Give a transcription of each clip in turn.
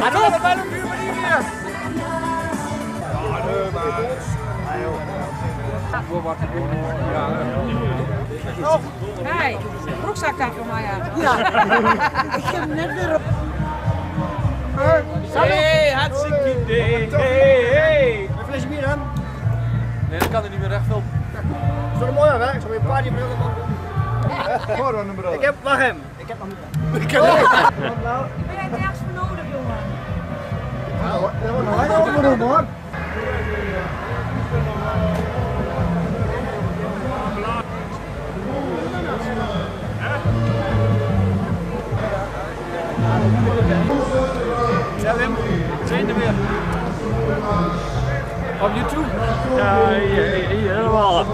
Hallo, dat ben ik hier hier. Hey, broekzak daar voor mij aan. Hey, hartstikke idee. Hey, hey. Een flesje bier aan. Nee, dat kan er niet meer recht filmen. Is mooi hè? Ik zal weer een party brillen Ik heb, wacht hem. Ik heb nog niet. Ben jij nergens voor nodig, jongen? Dat wordt nog hoor. Ja, Wim. Zijn er weer. Op YouTube? Ja, hier helemaal.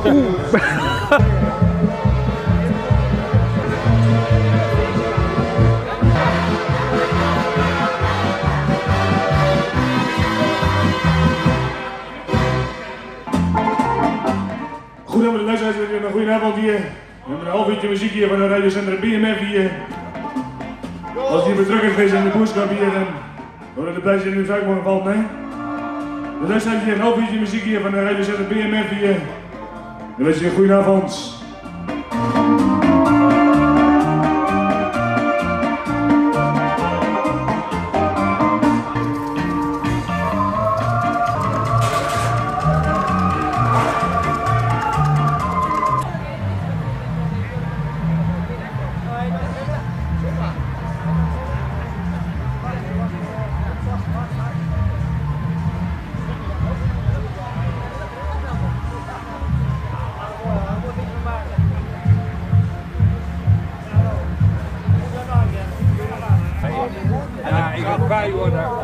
We hebben een half uurtje muziek hier van de radiozender BMF hier. Als die betrokken is in de boodschap hier, dan worden de prijzen nu vaak mogen valt, nee? De luisteraars hier een half uurtje muziek hier van de radiozender BMF hier. Dan wens je een goede avond. you want to.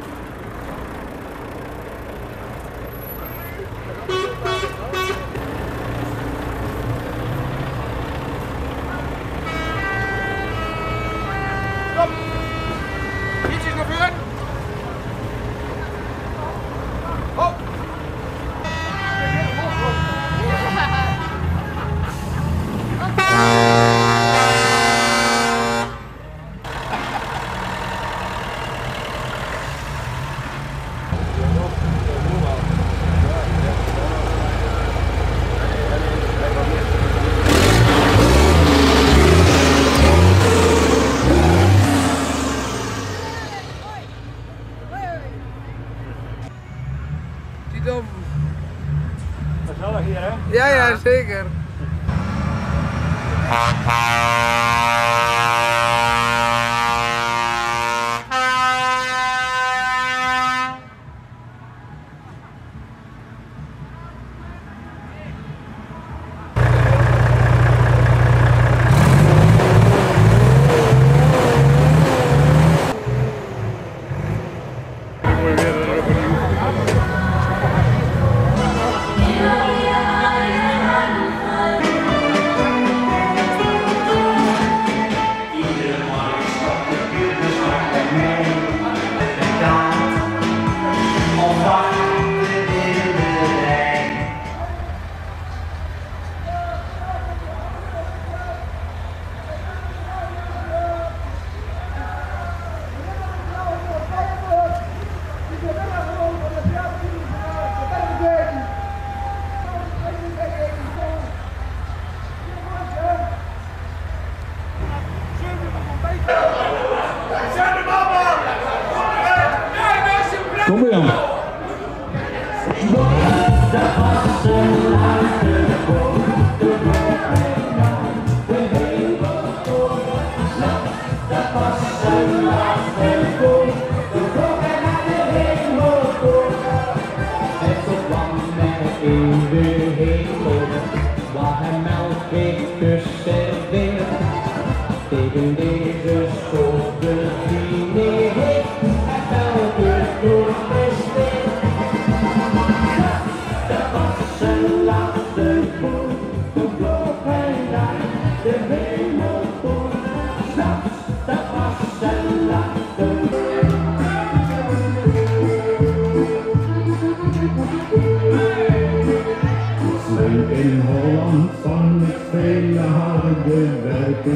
Kom maar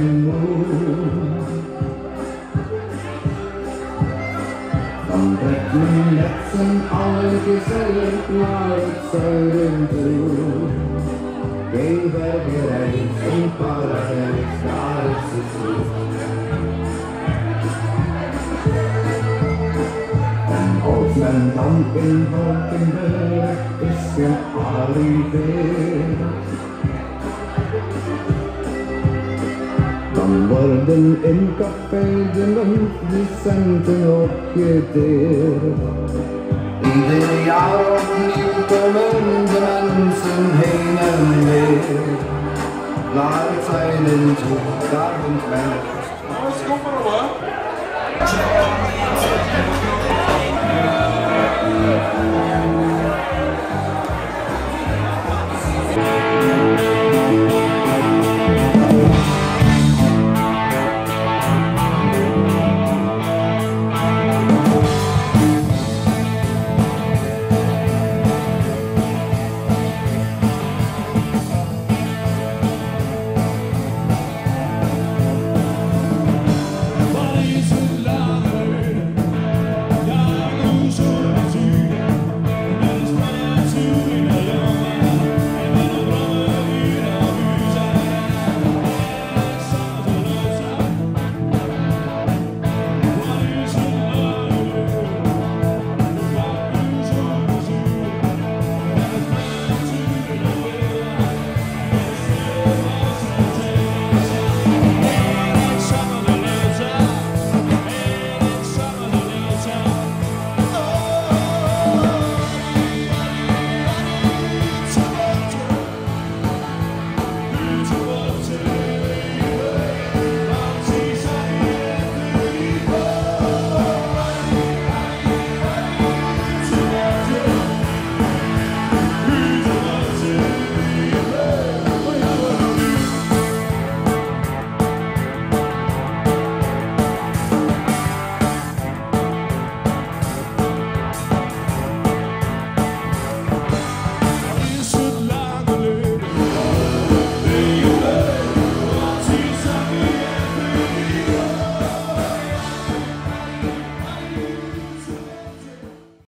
move Vom dritten letzten Augengesellen knallt Säulen zu Gebergerecht und Paradies, da ist es Denn auf dem Land in Wolkenberg ist der Ari Weg Som varden en in genom vissen åker der. I In the njuter mängden som hänger med. Lär sig den tog, där den kväll. Ja, det ska man.